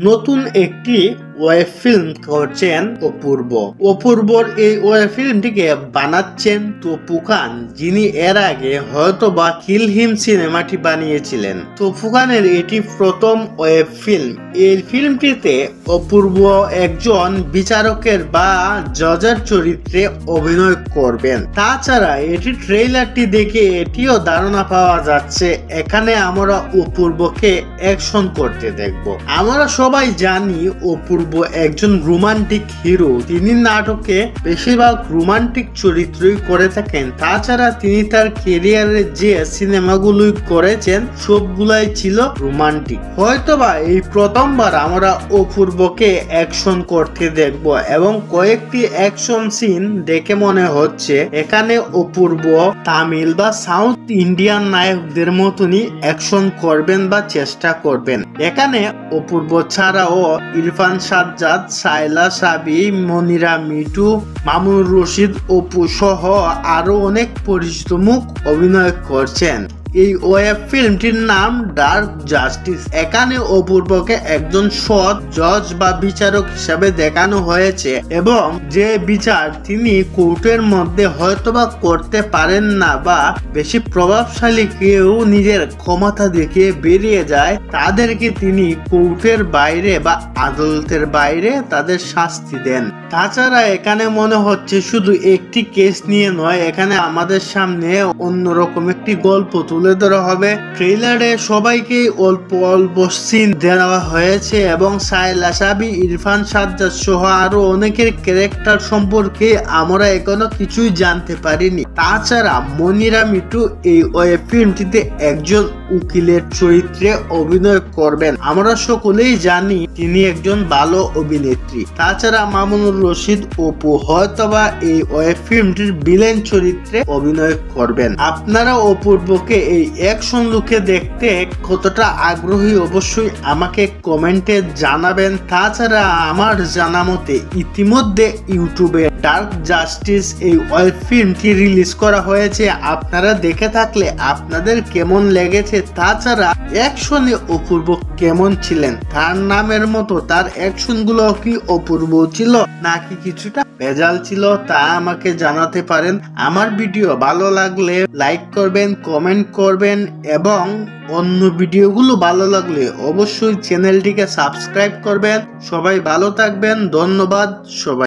নতুন একটি web film করছেন অপূর্ব। অপূর্বর এই ওয়েব ফিল্মটিকে বানাচ্ছেন তপুকান যিনি এর আগে হয়তো বা কিল হিম সিনেমাটি বানিয়েছিলেন। তপুকানের এটি প্রথম ওয়েব ফিল্ম। এই ফিল্মটিতে অপূর্ব একজন বিচারকের বা জজের চরিত্রে অভিনয় করবেন। তাছাড়া এটি ট্রেইলারটি দেখে এটিও ধারণা পাওয়া যাচ্ছে, এখানে আমরা অপূর্বকে অ্যাকশন করতে দেখব। আমরা সবাই জানি অপূর্ব একজন রোমান্টিক হিরো তিনি নাটকে বেশিরভাগ রোমান্টিক চরিত্রই করে থাকেন। তাছাড়া তিনি তার কেরিয়ারে যে সিনেমাগুলোই করেছেন, সবগুলাই ছিল রোমান্টিক হয়তোবা এই প্রথমবার আমরা অপূর্বকে অ্যাকশন করতে দেখব এবং কয়েকটি অ্যাকশন সিন দেখে মনে হচ্ছে, এখানে অপূর্ব, তামিল বা সাউথ ইন্ডিয়ান নায়কদের মতনই অ্যাকশন করবেন বা চেষ্টা করবেন। এখানে অপূর্ব ছাড়াও ইরফান সাজ্জাদ সাইলা সাবি, মনিরা মিটু মামুন রশিদ, অপু সহ আরও অনেক পরিচিত মুখ অভিনয় করছেন। এই ওয়েব ফিল্মটির নাম ডার্ক জাস্টিস এখানে অপূর্বকে একজন সৎ জজ বা বিচারক হিসাবে দেখানো হয়েছে এবং যে বিচার তিনি কোর্টের মধ্যে হয়তোবা করতে পারেন না বা বেশি প্রভাবশালী কেউ নিজের ক্ষমতা দেখিয়ে বেরিয়ে যায়, তাদেরকে তিনি কোর্টের বাইরে বা আদালতের বাইরে তাদের শাস্তি দেন। তাছাড়া এখানে মনে হচ্ছে শুধু একটি কেস নিয়ে নয়, এখানে আমাদের সামনে অন্যরকম একটি গল্প ধরা হবে। ট্রেলারে সবাইকে অল্প অল্প সিন দেওয়া হয়েছে এবং সাইলা সাবি, ইরফান সাজ্জাদ সহ আরও অনেকের ক্যারেক্টার সম্পর্কে আমরা এখনও কিছুই জানতে পারিনি। তাছাড়া মনিরা মিটু এই ওয়েব ফিল্মটিতে একজন উকিলের চরিত্রে অভিনয় করবেন। আমরা সকলেই জানি তিনি একজন ভালো অভিনেত্রী। তাছাড়া মামুনুর রশিদ অপু হয়তোবা এই ওয়েব ফিল্মটির বিলেন চরিত্রে অভিনয় করবেন। আপনারা অপূর্বকে এই অ্যাকশন লুকে দেখতে কতটা আগ্রহী অবশ্যই আমাকে কমেন্টে জানাবেন। তাছাড়া আমার জানা মতে ইতিমধ্যে ইউটিউবে ডার্ক জাস্টিস এই ওয়েব ফিল্মটি রিলিজ করা হয়েছে। আপনারা দেখে থাকলে আপনাদের কেমন লেগেছে? তাছাড়া অ্যাকশনে অপূর্ব কেমন ছিলেন? তার নামের মতো তার অ্যাকশনগুলো কি অপূর্ব ছিল? নাকি কিছুটা ভেজাল ছিল তা আমাকে জানাতে পারেন। আমার ভিডিও ভালো লাগলে লাইক করবেন, কমেন্ট করবেন এবং অন্য ভিডিওগুলো ভালো লাগলে অবশ্যই চ্যানেলটিকে সাবস্ক্রাইব করবেন। সবাই ভালো থাকবেন। ধন্যবাদ। সবাই